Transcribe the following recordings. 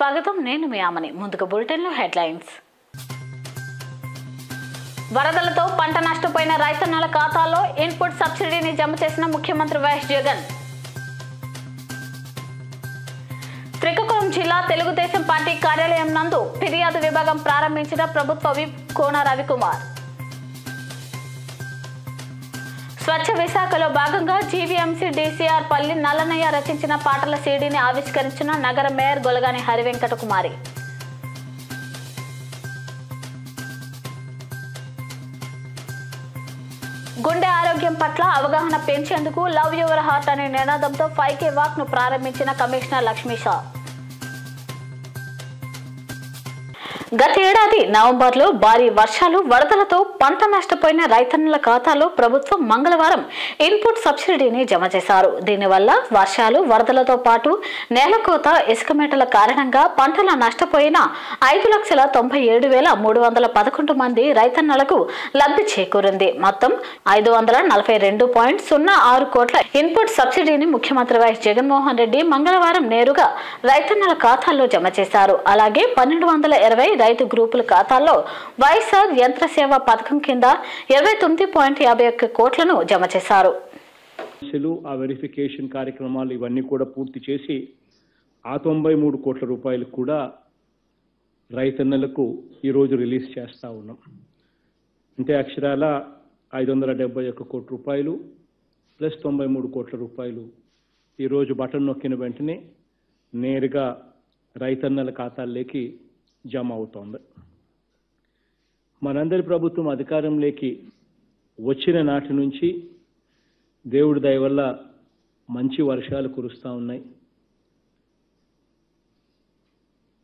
స్వాగతం నేను మీ ఆమని. ముందుగా బులెటిన్లో హెడ్లైన్స్. వరదలతో పంట నష్టపోయిన రైతన్నల ఖాతాల్లో ఇన్పుట్ సబ్సిడీని జమ చేసిన ముఖ్యమంత్రి వైఎస్ జగన్. శ్రీకాకుళం జిల్లా తెలుగుదేశం పార్టీ కార్యాలయం నందు ఫిర్యాదు విభాగం ప్రారంభించిన ప్రభుత్వ విప్ కోన రవికుమార్. స్వచ్ఛ విశాఖలో భాగంగా జీవీఎంసీ డీసీఆర్ పల్లి నల్లనయ్య రచించిన పాటల సీడీని ఆవిష్కరించిన నగర మేయర్ గొలగాని హరివెంకట కుమారి. గుండె ఆరోగ్యం పట్ల అవగాహన పెంచేందుకు లవ్ యువర్ హార్ట్ అనే నినాదంతో ఫైవ్ కే వాక్ను ప్రారంభించిన కమిషనర్ లక్ష్మీ షా. గత ఏడాది నవంబర్లో భారీ వర్షాలు వరదలతో పంట నష్టపోయిన రైతన్నుల ఖాతాలో ప్రభుత్వం మంగళవారం ఇన్పుట్ సబ్సిడీని జమ చేశారు. దీనివల్ల వర్షాలు వరదలతో పాటు నేలకోత ఇసుక మేటల కారణంగా పంటల నష్టపోయిన ఐదు లక్షల తొంభై ఏడు వేల మూడు వందల పదకొండు మంది రైతన్నలకు లబ్ధి చేకూరింది. మొత్తం ఐదు వందల నలభై రెండు పాయింట్ సున్నా ఆరు కోట్ల ఇన్పుట్ సబ్సిడీని ముఖ్యమంత్రి వైఎస్ జగన్మోహన్ రెడ్డి మంగళవారం నేరుగా రైతన్నల ఖాతాల్లో జమ చేశారు. అలాగే పన్నెండు వందల ఇరవై రైతు గ్రూపుల ఖాతాల్లో వైఎస్ఆర్ యంత్ర సేవ పథకం కింద ఇరవై తొమ్మిది పాయింట్ యాభై ఒక్క కోట్లను జమ చేశారు. ఆ వెరిఫికేషన్ కార్యక్రమాలు ఇవన్నీ కూడా పూర్తి చేసి ఆ తొంభై మూడు కోట్ల రూపాయలు కూడా రైతన్నలకు ఈరోజు రిలీజ్ చేస్తూ ఉన్నాం. అంటే అక్షరాల ఐదు వందల డెబ్బై ఒక్క కోట్ల రూపాయలు ప్లస్ తొంభై మూడు కోట్ల రూపాయలు ఈరోజు బటన్ నొక్కిన వెంటనే నేరుగా రైతన్నల ఖాతాల్లోకి జమ అవుతోంది మనందరి ప్రభుత్వం అధికారంలోకి వచ్చిన నాటి నుంచి దేవుడి దయ వల్ల మంచి వర్షాలు కురుస్తూ ఉన్నాయి.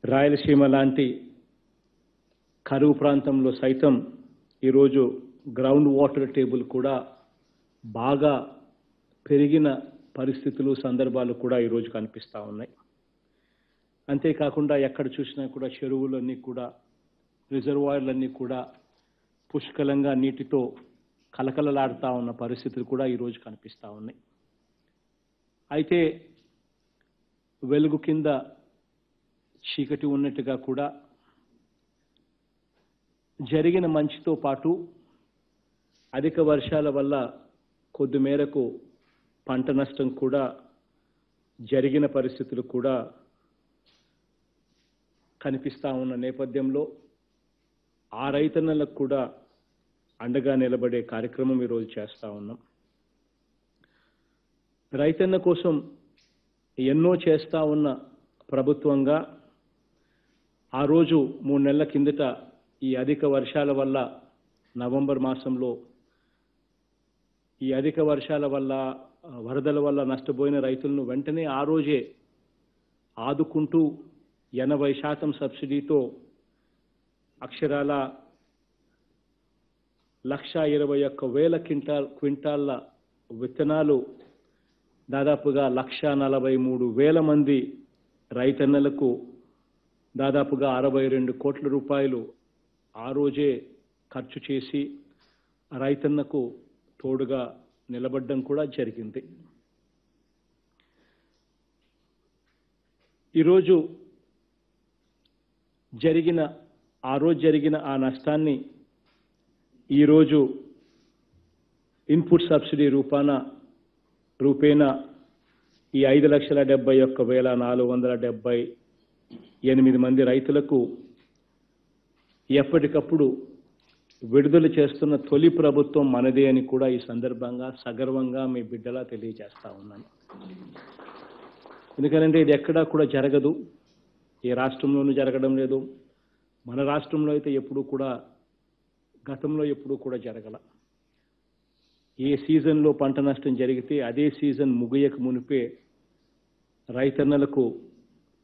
రాయలసీమ లాంటి కరువు ప్రాంతంలో సైతం ఈరోజు గ్రౌండ్ వాటర్ టేబుల్ కూడా బాగా పెరిగిన పరిస్థితులు సందర్భాలు కూడా ఈరోజు కనిపిస్తూ ఉన్నాయి. అంతేకాకుండా ఎక్కడ చూసినా కూడా చెరువులన్నీ కూడా రిజర్వాయర్లన్నీ కూడా పుష్కలంగా నీటితో కలకలలాడుతూ ఉన్న పరిస్థితులు కూడా ఈరోజు కనిపిస్తూ ఉన్నాయి. అయితే వెలుగు కింద చీకటి ఉన్నట్టుగా కూడా జరిగిన మంచితో పాటు అధిక వర్షాల వల్ల కొద్ది మేరకు పంట నష్టం కూడా జరిగిన పరిస్థితులు కూడా కనిపిస్తూ ఉన్న నేపథ్యంలో ఆ రైతన్నలకు కూడా అండగా నిలబడే కార్యక్రమం ఈరోజు చేస్తూ ఉన్నాం. రైతన్న కోసం ఎన్నో చేస్తూ ఉన్న ప్రభుత్వంగా ఆ రోజు మూడు నెలల కిందట ఈ అధిక వర్షాల వల్ల నవంబర్ మాసంలో ఈ అధిక వర్షాల వల్ల వరదల వల్ల నష్టపోయిన రైతులను వెంటనే ఆ రోజే ఆదుకుంటూ ఎనభై శాతం సబ్సిడీతో అక్షరాల లక్ష ఇరవై ఒక్క వేల క్వింటాల్ క్వింటాళ్ళ విత్తనాలు దాదాపుగా లక్ష నలభై మూడు వేల మంది రైతన్నలకు దాదాపుగా అరవై రెండు కోట్ల రూపాయలు ఆ రోజే ఖర్చు చేసి రైతన్నకు తోడుగా నిలబడడం కూడా జరిగింది. ఈరోజు జరిగిన ఆ రోజు జరిగిన ఆ నష్టాన్ని ఈరోజు ఇన్పుట్ సబ్సిడీ రూపాన రూపేణ ఈ ఐదు లక్షల డెబ్బై ఒక్క వేల నాలుగు వందల డెబ్బై ఎనిమిది మంది రైతులకు ఎప్పటికప్పుడు విడుదల చేస్తున్న తొలి ప్రభుత్వం మనదే అని కూడా ఈ సందర్భంగా సగర్వంగా మీ బిడ్డలా తెలియజేస్తా ఉన్నాను. ఎందుకంటే ఇది ఎక్కడా కూడా జరగదు. ఏ రాష్ట్రంలోనూ జరగడం లేదు. మన రాష్ట్రంలో అయితే ఎప్పుడూ కూడా గతంలో ఎప్పుడూ కూడా జరగల. ఏ సీజన్లో పంట నష్టం జరిగితే అదే సీజన్ ముగియక మునిపే రైతన్నలకు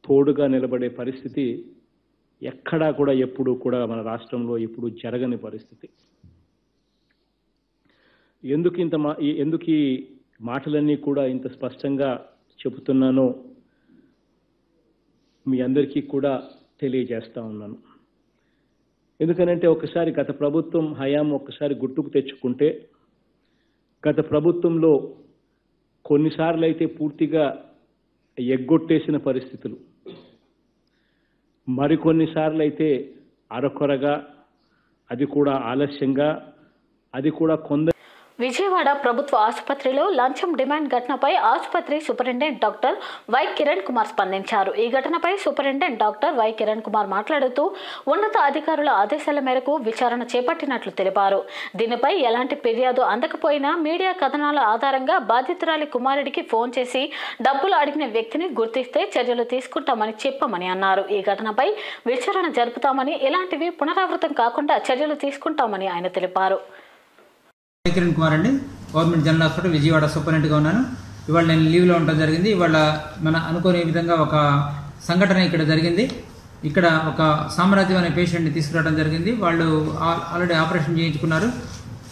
తోడుగా నిలబడే పరిస్థితి ఎక్కడా కూడా ఎప్పుడూ కూడా మన రాష్ట్రంలో ఎప్పుడు జరగని పరిస్థితి. ఎందుకు ఇంత మా ఎందుకు ఈ మాటలన్నీ కూడా ఇంత స్పష్టంగా చెబుతున్నానో మీ అందరికీ కూడా తెలియజేస్తా ఉన్నాను. ఎందుకనంటే ఒకసారి గత ప్రభుత్వం హయాం ఒక్కసారి గుర్తుకు తెచ్చుకుంటే గత ప్రభుత్వంలో కొన్నిసార్లు అయితే పూర్తిగా ఎగ్గొట్టేసిన పరిస్థితులు. మరికొన్నిసార్లు అయితే అరకొరగా అది కూడా ఆలస్యంగా అది కూడా కొందరు విజయవాడ ప్రభుత్వ ఆసుపత్రిలో లంచం డిమాండ్ ఘటనపై ఆసుపత్రి superintendent doctor Y Kiran Kumar స్పందించారు. ఈ ఘటనపై superintendent doctor Y Kiran Kumar మాట్లాడుతూ ఉన్నత అధికారుల ఆదేశాల మేరకు విచారణ చేపట్టినట్లు తెలిపారు. దీనిపై ఎలాంటి ఫిర్యాదు అందకపోయినా మీడియా కథనాల ఆధారంగా బాధితురాలి కుమారుడికి ఫోన్ చేసి డబ్బులు అడిగిన వ్యక్తిని గుర్తిస్తే చర్యలు తీసుకుంటామని చెప్పామని అన్నారు. ఈ ఘటనపై విచారణ జరుపుతామని ఇలాంటివి పునరావృతం కాకుండా చర్యలు తీసుకుంటామని ఆయన తెలిపారు. కిరణ్ కుమార్ అండి. గవర్నమెంట్ జనరల్ హాస్పిటల్ విజయవాడ సూపరింటెండెంట్గా ఉన్నాను. ఇవాళ నేను లీవ్లో ఉండడం జరిగింది. ఇవాళ మన అనుకోని విధంగా ఒక సంఘటన ఇక్కడ జరిగింది. ఇక్కడ ఒక సామ్రాజ్యం అనే పేషెంట్ని తీసుకురావడం జరిగింది. వాళ్ళు ఆల్రెడీ ఆపరేషన్ చేయించుకున్నారు.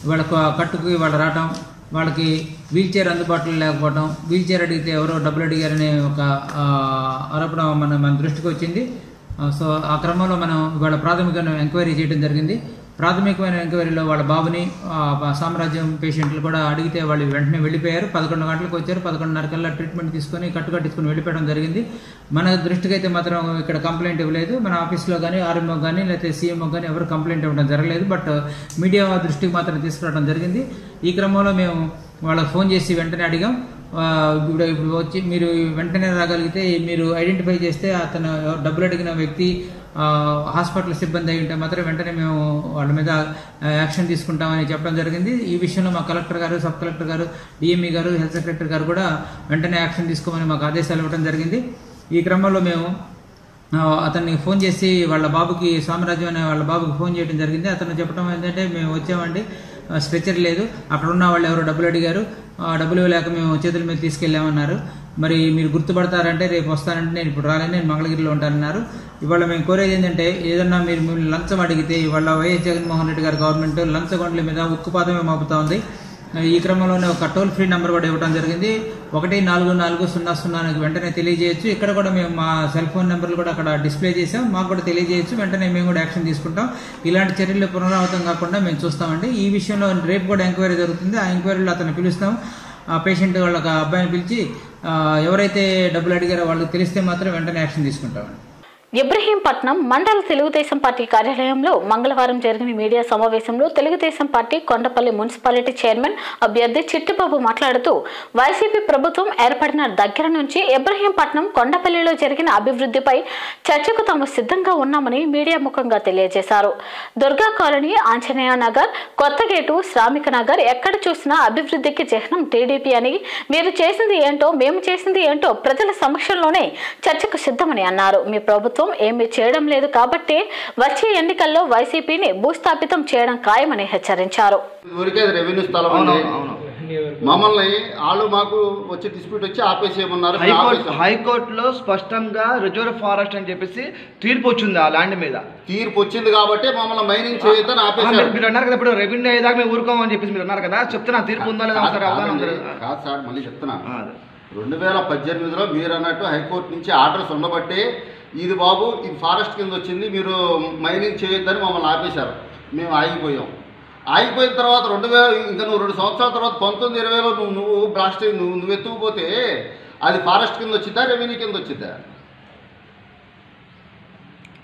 వాళ్ళకు కట్టుకు వాళ్ళు రావటం వాళ్ళకి వీల్ చైర్ అందుబాటులో లేకపోవడం వీల్ చైర్ అడిగితే ఎవరో డబ్బులు అడిగారనే ఒక ఆరోపణ మన మన దృష్టికి వచ్చింది. సో ఆ క్రమంలో మనం ఇవాళ ప్రాథమికంగా ఎంక్వైరీ చేయడం జరిగింది. ప్రాథమికమైన ఎంక్వైరీలో వాళ్ళ బాబుని సామ్రాజ్యం పేషెంట్లు కూడా అడిగితే వాళ్ళు వెంటనే వెళ్ళిపోయారు. పదకొండు గంటలకు వచ్చారు. పదకొండున్నర కల్లా ట్రీట్మెంట్ తీసుకొని కట్టుకట్టించుకొని వెళ్ళిపోవడం జరిగింది. మన దృష్టికి అయితే మాత్రం ఇక్కడ కంప్లైంట్ ఇవ్వలేదు. మన ఆఫీస్లో కానీ ఆర్ఎంఓ కానీ లేకపోతే సీఎంఓ కానీ ఎవరు కంప్లైంట్ ఇవ్వడం జరగలేదు. బట్ మీడియా దృష్టికి మాత్రం తీసుకురావడం జరిగింది. ఈ క్రమంలో మేము వాళ్ళకి ఫోన్ చేసి వెంటనే అడిగాం. ఇప్పుడు ఇప్పుడు వచ్చి మీరు వెంటనే రాగలిగితే మీరు ఐడెంటిఫై చేస్తే అతను డబ్బులు అడిగిన వ్యక్తి హాస్పిటల్ సిబ్బంది అయి ఉంటే మాత్రం వెంటనే మేము వాళ్ళ మీద యాక్షన్ తీసుకుంటామని చెప్పడం జరిగింది. ఈ విషయంలో మా కలెక్టర్ గారు సబ్ కలెక్టర్ గారు డిఎంఈ గారు హెల్త్ సెక్రటరీ గారు కూడా వెంటనే యాక్షన్ తీసుకోమని మాకు ఆదేశాలు ఇవ్వడం జరిగింది. ఈ క్రమంలో మేము అతన్ని ఫోన్ చేసి వాళ్ళ బాబుకి సామ్రాజ్యం అనే వాళ్ళ బాబుకి ఫోన్ చేయడం జరిగింది. అతను చెప్పడం ఏంటంటే మేము వచ్చామండి. స్ట్రెచ్చర్ స్ట్రెచర్ లేదు. అక్కడ ఉన్న వాళ్ళు ఎవరో డబ్బులు అడిగారు. డబ్బులు ఇవ్వలేక మేము చేతుల మీద తీసుకెళ్ళామన్నారు. మరి మీరు గుర్తుపడతారంటే రేపు వస్తానంటే నేను ఇప్పుడు రాలేను నేను మంగళగిరిలో ఉంటానన్నారు. ఇవాళ మేము కోరేది ఏంటంటే ఏదన్నా మీరు మిమ్మల్ని లంచం అడిగితే ఇవాళ వైఎస్ జగన్మోహన్ రెడ్డి గారి గవర్నమెంట్ లంచగొండల మీద ఉక్కుపాదమే మోపుతా ఉంది. ఈ క్రమంలోనే ఒక టోల్ ఫ్రీ నెంబర్ కూడా ఇవ్వడం జరిగింది. ఒకటి నాలుగు నాలుగు సున్నా సున్నాకి వెంటనే తెలియజేయచ్చు. ఇక్కడ కూడా మేము మా సెల్ ఫోన్ నెంబర్లు కూడా అక్కడ డిస్ప్లే చేసాం మాకు కూడా తెలియజేయచ్చు. వెంటనే మేము కూడా యాక్షన్ తీసుకుంటాం. ఇలాంటి చర్యలు పునరావృతం కాకుండా మేము చూస్తామండి. ఈ విషయంలో రేపు కూడా ఎంక్వైరీ జరుగుతుంది. ఆ ఎంక్వైరీలో అతను పిలుస్తాం. ఆ పేషెంట్ వాళ్ళ అబ్బాయిని పిలిచి ఎవరైతే డబ్బులు అడిగారో వాళ్ళకి తెలిస్తే మాత్రం వెంటనే యాక్షన్ తీసుకుంటామండి. ఇబ్రహీంపట్నం మండల తెలుగుదేశం పార్టీ కార్యాలయంలో మంగళవారం జరిగిన మీడియా సమావేశంలో Telugu Desam party Kondapalli municipality chairman అభ్యర్థి చిట్టిబాబు మాట్లాడుతూ వైసీపీ ప్రభుత్వం ఏర్పడిన దగ్గర నుంచి ఇబ్రహీంపట్నం కొండపల్లిలో జరిగిన అభివృద్ధిపై చర్చకు తాము సిద్ధంగా ఉన్నామని మీడియా ముఖంగా తెలియజేశారు. దుర్గా కాలనీ ఆంజనేయ నగర్ కొత్తగేటు శ్రామిక నగర్ ఎక్కడ చూసినా అభివృద్ధికి చిహ్నం టీడీపీ అని మీరు చేసింది ఏంటో మేము చేసింది ఏంటో ప్రజల సమక్షంలోనే చర్చకు సిద్ధమని అన్నారు. మీ ప్రభుత్వం ఏమీ చేయడం లేదు కాబట్టి వచ్చే ఎన్నికల్లో వైసీపీని భూస్థాపితం చేయడం ఖాయమని హెచ్చరించారు. మమ్మల్ని వాళ్ళు మాకు వచ్చి డిస్ప్యూట్ వచ్చి ఆపేసేయమన్నారు. హైకోర్టులో స్పష్టంగా రిజర్వ్ ఫారెస్ట్ అని చెప్పేసి తీర్పు వచ్చింది ఆ ల్యాండ్ మీద. తీర్పు వచ్చింది కాబట్టి మమ్మల్ని మైనింగ్ చేయొద్దని ఆ, ఆపేశారు. మీరు- అన్నారు కదా ఇప్పుడు రెవెన్యూ అయ్యేదాకా మేము ఊరుకోమని చెప్పేసి మీరు అన్నారు కదా చెప్తున్నా తీర్పు ఉందా లేదా లేదా? కాదు సార్ మళ్ళీ చెప్తున్నా. రెండు వేల పద్దెనిమిదిలో మీరు అన్నట్టు హైకోర్టు నుంచి ఆర్డర్స్ ఉండబట్టి ఇది బాబు ఇది ఫారెస్ట్ కింద వచ్చింది మీరు మైనింగ్ చేయొద్దని మమ్మల్ని ఆపేశారు. మేము ఆగిపోయాం. ఆగిపోయిన తర్వాత రెండు వేల ఇంకా నువ్వు రెండు సంవత్సరాల తర్వాత పంతొమ్మిది ఇరవైలో నువ్వు నువ్వు బ్లాస్ట్ నువ్వు నువ్వు ఎత్తుకుపోతే అది ఫారెస్ట్ కింద వచ్చిద్దా రెవెన్యూ కింద వచ్చిద్దా?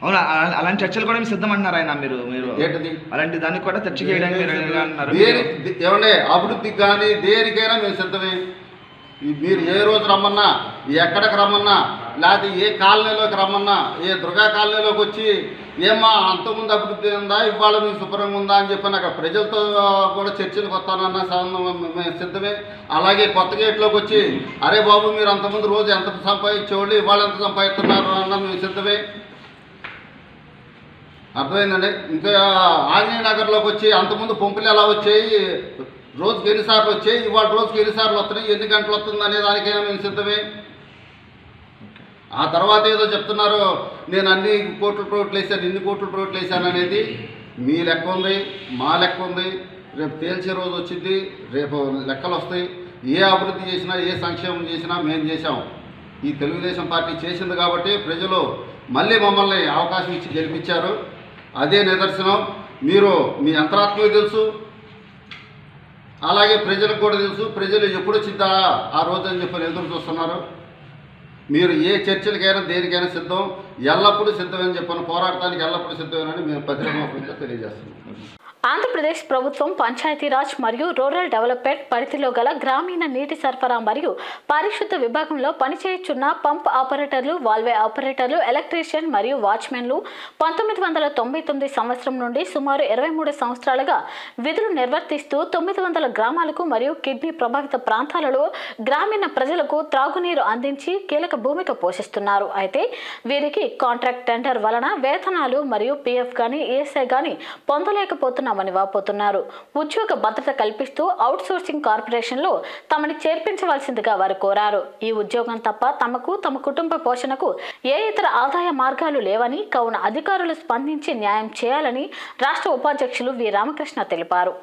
అవునా? అలా- అలాంటి చర్చలు కూడా మీరు సిద్ధం అంటున్నారు ఆయన మీరు మీరు? ఏంటిది? అలాంటి దానికి కూడా చర్చ చేయడానికి ఏమండే అభివృద్ధికి కానీ దేనికైనా మేము సిద్ధమే. మీరు ఏ రోజు రమ్మన్నా ఎక్కడికి రమ్మన్నా లేకపోతే ఏ కాలనీలోకి రమ్మన్నా ఏ దుర్గా కాలనీలోకి వచ్చి ఏమ్మా అంతకుముందు అభివృద్ధి ఉందా? ఇవాళ మేము శుభ్రంగా ఉందా? అని చెప్పి అక్కడ ప్రజలతో కూడా చర్చలకు వస్తానన్న మేము సిద్ధమే. అలాగే కొత్త గేట్లోకి వచ్చి అరే బాబు మీరు అంతకుముందు రోజు ఎంత సంపాదించేవాళ్ళు? ఇవాళ ఎంత సంపాదిస్తున్నారు? అన్న మేము సిద్ధమే. అర్థమైందండి? ఇంకా ఆంజనేయ నగర్లోకి వచ్చి అంతకుముందు పంపులు ఎలా వచ్చాయి? రోజుకి ఎన్నిసార్లు వచ్చాయి? ఇవాళ రోజుకి ఎన్నిసార్లు వస్తున్నాయి? ఎన్ని గంటలు వస్తుంది? అనే దానికైనా మేము సిద్ధమే. ఆ తర్వాత ఏదో చెప్తున్నారు నేను అన్ని కోట్లు ప్రోట్లు వేసాను ఇన్ని కోట్లు ప్రోట్లు వేసాను అనేది మీ లెక్క ఉంది మా లెక్క ఉంది. రేపు తేల్చే రోజు వచ్చింది రేపు లెక్కలు వస్తాయి. ఏ అభివృద్ధి చేసినా ఏ సంక్షేమం చేసినా మేము చేశాం. ఈ తెలుగుదేశం పార్టీ చేసింది కాబట్టి ప్రజలు మళ్ళీ మమ్మల్ని అవకాశం ఇచ్చి గెలిపించారు. అదే నిదర్శనం. మీరు మీ అంతరాత్మకు తెలుసు. అలాగే ప్రజలకు కూడా తెలుసు. ప్రజలు ఎప్పుడు వచ్చిందా? ఆ రోజు అని చెప్పని ఎదురు చూస్తున్నారు. మీరు ఏ చర్చలకైనా దేనికైనా సిద్ధం? ఎల్లప్పుడూ సిద్ధమని చెప్పాను పోరాడటానికి ఎల్లప్పుడూ సిద్ధమేనని మేము పత్రికా తెలియజేస్తున్నాం. ఆంధ్రప్రదేశ్ ప్రభుత్వం పంచాయతీరాజ్ మరియు రూరల్ డెవలప్మెంట్ పరిధిలో గల గ్రామీణ నీటి సరఫరా మరియు పారిశుద్ధ విభాగంలో పనిచేయుచున్న పంప్ ఆపరేటర్లు వాల్వే ఆపరేటర్లు ఎలక్ట్రీషియన్ మరియు వాచ్మెన్లు పంతొమ్మిది వందల తొంభై తొమ్మిది సంవత్సరం నుండి సుమారు ఇరవై మూడు సంవత్సరాలుగా విధులు నిర్వర్తిస్తూ తొమ్మిది వందల గ్రామాలకు మరియు కిడ్నీ ప్రభావిత ప్రాంతాలలో గ్రామీణ ప్రజలకు త్రాగునీరు అందించి కీలక భూమిక పోషిస్తున్నారు. అయితే వీరికి కాంట్రాక్ట్ టెండర్ వలన వేతనాలు మరియు పీఎఫ్ కానీ ఈఎస్ఐ గాని పొందలేకపోతున్నామని వాపోతున్నారు. ఉద్యోగ భద్రత కల్పిస్తూ అవుట్ సోర్సింగ్ కార్పొరేషన్లో తమని చేర్పించవలసిందిగా వారు కోరారు. ఈ ఉద్యోగం తప్ప తమకు తమ కుటుంబ పోషణకు ఏ ఇతర ఆదాయ మార్గాలు లేవని కావున అధికారులు స్పందించి న్యాయం చేయాలని రాష్ట్ర ఉపాధ్యక్షులు వి. రామకృష్ణ తెలిపారు.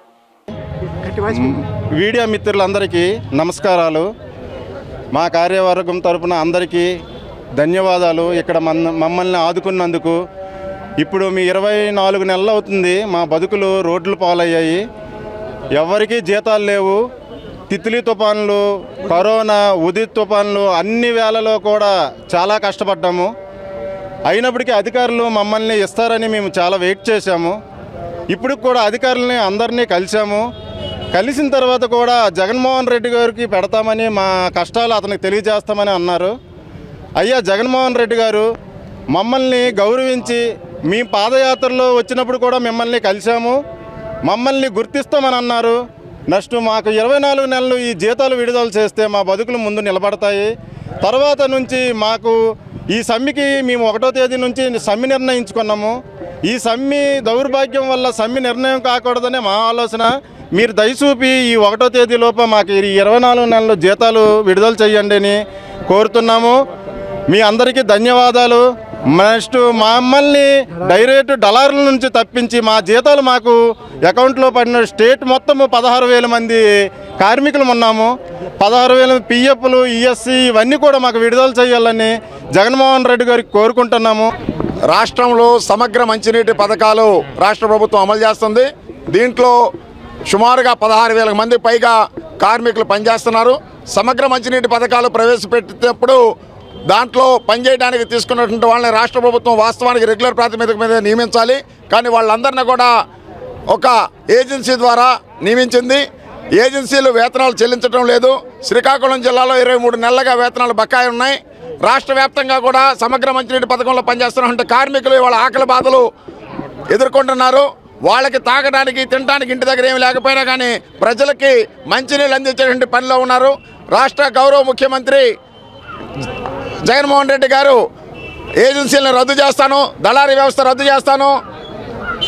మీడియా మిత్రులందరికీ నమస్కారాలు. మా కార్యవర్గం తరపున అందరికీ ధన్యవాదాలు. ఇక్కడ మమ్మల్ని ఆదుకున్నందుకు ఇప్పుడు మీ ఇరవై నాలుగు నెలలు అవుతుంది మా బతుకులు రోడ్లు పాలయ్యాయి. ఎవరికీ జీతాలు లేవు. తిత్లీ తుఫాన్లు కరోనా ఉదిత్ తుఫాన్లు అన్ని వేళలో కూడా చాలా కష్టపడ్డాము. అయినప్పటికీ అధికారులు మమ్మల్ని ఇస్తారని మేము చాలా వెయిట్ చేశాము. ఇప్పుడు కూడా అధికారులని అందరినీ కలిశాము. కలిసిన తర్వాత కూడా జగన్మోహన్ రెడ్డి గారికి పెడతామని మా కష్టాలు అతనికి తెలియజేస్తామని అన్నారు. అయ్యా జగన్మోహన్ రెడ్డి గారు మమ్మల్ని గౌరవించి మీ పాదయాత్రలో వచ్చినప్పుడు కూడా మిమ్మల్ని కలిశాము. మమ్మల్ని గుర్తిస్తామని అన్నారు. నెక్స్ట్ మాకు ఇరవై నాలుగు నెలలు ఈ జీతాలు విడుదల చేస్తే మా బతుకులు ముందు నిలబడతాయి. తర్వాత నుంచి మాకు ఈ సమ్మికి మేము ఒకటో తేదీ నుంచి సమ్మి నిర్ణయించుకున్నాము. ఈ సమ్మి దౌర్భాగ్యం వల్ల సమ్మి నిర్ణయం కాకూడదనే మా ఆలోచన. మీరు దయచూపి ఈ ఒకటో తేదీ లోప మాకు ఈ ఇరవై నాలుగు నెలలు జీతాలు విడుదల చేయండి అని కోరుతున్నాము. మీ అందరికీ ధన్యవాదాలు. నెక్స్ట్ మమ్మల్ని డైరెక్ట్ డలార్ల నుంచి తప్పించి మా జీతాలు మాకు అకౌంట్లో పడిన స్టేట్ మొత్తము పదహారు వేల మంది కార్మికులు ఉన్నాము. పదహారు వేల పిఎఫ్లు ఈఎస్సి ఇవన్నీ కూడా మాకు విడుదల చేయాలని జగన్మోహన్ రెడ్డి గారికి కోరుకుంటున్నాము. రాష్ట్రంలో సమగ్ర మంచినీటి పథకాలు రాష్ట్ర ప్రభుత్వం అమలు చేస్తుంది. దీంట్లో సుమారుగా పదహారు వేల మంది పైగా కార్మికులు పనిచేస్తున్నారు. సమగ్ర మంచినీటి పథకాలు ప్రవేశపెట్టినప్పుడు దాంట్లో పనిచేయడానికి తీసుకున్నటువంటి వాళ్ళని రాష్ట్ర ప్రభుత్వం వాస్తవానికి రెగ్యులర్ ప్రాతిపదిక మీద నియమించాలి. కానీ వాళ్ళందరినీ కూడా ఒక ఏజెన్సీ ద్వారా నియమించింది. ఏజెన్సీలు వేతనాలు చెల్లించడం లేదు. శ్రీకాకుళం జిల్లాలో ఇరవై మూడు నెలలుగా వేతనాలు బకాయి ఉన్నాయి. రాష్ట్ర వ్యాప్తంగా కూడా సమగ్ర మంచినీటి పథకంలో పనిచేస్తున్నటువంటి కార్మికులు వాళ్ళ ఆకలి బాధలు ఎదుర్కొంటున్నారు. వాళ్ళకి తాగడానికి తినడానికి ఇంటి దగ్గర ఏమి లేకపోయినా కానీ ప్రజలకి మంచినీళ్ళు అందించేటువంటి పనిలో ఉన్నారు. రాష్ట్ర గౌరవ ముఖ్యమంత్రి జగన్మోహన్ రెడ్డి గారు ఏజెన్సీలను రద్దు చేస్తాను దళారీ వ్యవస్థ రద్దు చేస్తాను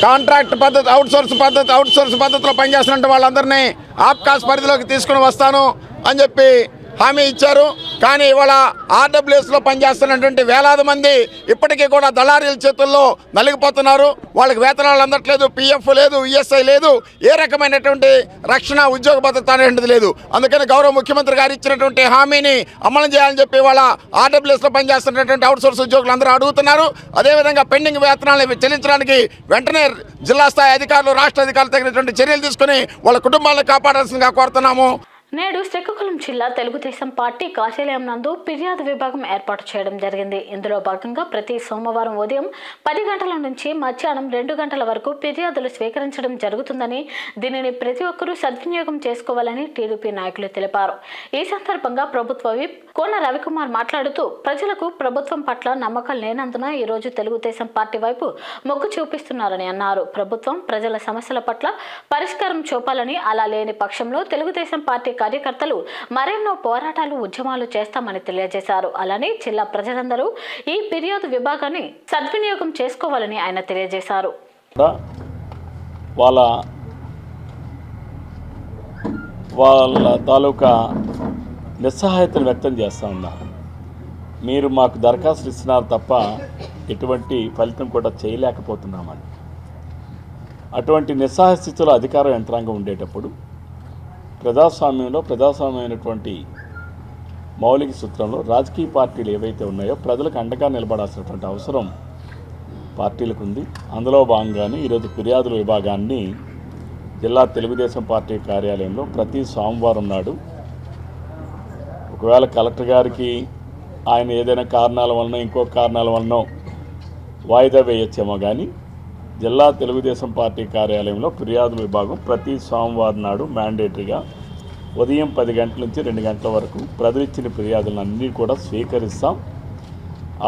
కాంట్రాక్ట్ పద్ధతి అవుట్ సోర్స్ పద్ధతి అవుట్ సోర్స్ పద్ధతిలో పనిచేస్తున్న వాళ్ళందరినీ ఆప్కాస్ పరిధిలోకి తీసుకుని వస్తాను అని చెప్పి హామీ ఇచ్చారు. కానీ ఇవాళ ఆర్డబ్ల్యూఎస్లో పనిచేస్తున్నటువంటి వేలాది మంది ఇప్పటికీ కూడా దళారీల చేతుల్లో నలిగిపోతున్నారు. వాళ్ళకి వేతనాలు అందట్లేదు పిఎఫ్ లేదు ఈఎస్ఐ లేదు. ఏ రకమైనటువంటి రక్షణ ఉద్యోగ భద్రత అనేటువంటిది లేదు. అందుకని గౌరవ ముఖ్యమంత్రి గారు ఇచ్చినటువంటి హామీని అమలు చేయాలని చెప్పి వాళ్ళ ఆర్డబ్ల్యూఎస్లో పనిచేస్తున్నటువంటి అవుట్సోర్స్ ఉద్యోగులు అందరూ అడుగుతున్నారు. అదేవిధంగా పెండింగ్ వేతనాలను చెల్లించడానికి వెంటనే జిల్లా స్థాయి అధికారులు రాష్ట్ర అధికారులు తగినటువంటి చర్యలు తీసుకుని వాళ్ళ కుటుంబాలను కాపాడాల్సిందిగా కోరుతున్నాము. నేడు శ్రీకాకుళం జిల్లా తెలుగుదేశం పార్టీ కార్యాలయం నందు ఫిర్యాదు విభాగం ఏర్పాటు చేయడం జరిగింది. ఇందులో భాగంగా ప్రతి సోమవారం ఉదయం పది గంటల నుంచి మధ్యాహ్నం రెండు గంటల వరకు ఫిర్యాదులు స్వీకరించడం జరుగుతుందని దీనిని ప్రతి ఒక్కరూ సద్వినియోగం చేసుకోవాలని టీడీపీ నాయకులు తెలిపారు. ఈ సందర్భంగా ప్రభుత్వ విప్ కోన రవికుమార్ మాట్లాడుతూ ప్రజలకు ప్రభుత్వం పట్ల నమ్మకం లేనందున ఈరోజు తెలుగుదేశం పార్టీ వైపు మొగ్గు చూపిస్తున్నారని అన్నారు. ప్రభుత్వం ప్రజల సమస్యల పట్ల పరిష్కారం చూపాలని అలా లేని పక్షంలో తెలుగుదేశం పార్టీ కార్యకర్తలు మరెన్నో పోరాటాలు ఉద్యమాలు చేస్తామని తెలియజేశారు. అలానే జిల్లా ప్రజలందరూ ఈ ఫిర్యాదు విభాగాన్ని సద్వినియోగం చేసుకోవాలని ఆయన తెలియజేశారు. వాళ్ళ వాళ్ళ తాలూకా నిస్సహాయతను వ్యక్తం చేస్తూ ఉన్నారు మీరు మాకు దరఖాస్తులు ఇస్తున్నారు తప్ప ఎటువంటి ఫలితం కూడా చేయలేకపోతున్నామని. అటువంటి నిస్సహాయ స్థితిలో అధికార యంత్రాంగం ఉండేటప్పుడు ప్రజాస్వామ్యంలో ప్రజాస్వామ్యమైనటువంటి మౌలిక సూత్రంలో రాజకీయ పార్టీలు ఏవైతే ఉన్నాయో ప్రజలకు అండగా నిలబడాల్సినటువంటి అవసరం పార్టీలకు ఉంది అందులో భాగంగానే ఈరోజు ఫిర్యాదుల విభాగాన్ని జిల్లా తెలుగుదేశం పార్టీ కార్యాలయంలో ప్రతి సోమవారం నాడు ఒకవేళ కలెక్టర్ గారికి ఆయన ఏదైనా కారణాల వలన ఇంకో కారణాల వలన వాయిదా వేయచ్చేమో కానీ జిల్లా తెలుగుదేశం పార్టీ కార్యాలయంలో ఫిర్యాదు విభాగం ప్రతి సోమవారం నాడు మ్యాండేటరీగా ఉదయం పది గంటల నుంచి రెండు గంటల వరకు ప్రజలిచ్చిన ఫిర్యాదులను అన్నీ కూడా స్వీకరిస్తాం.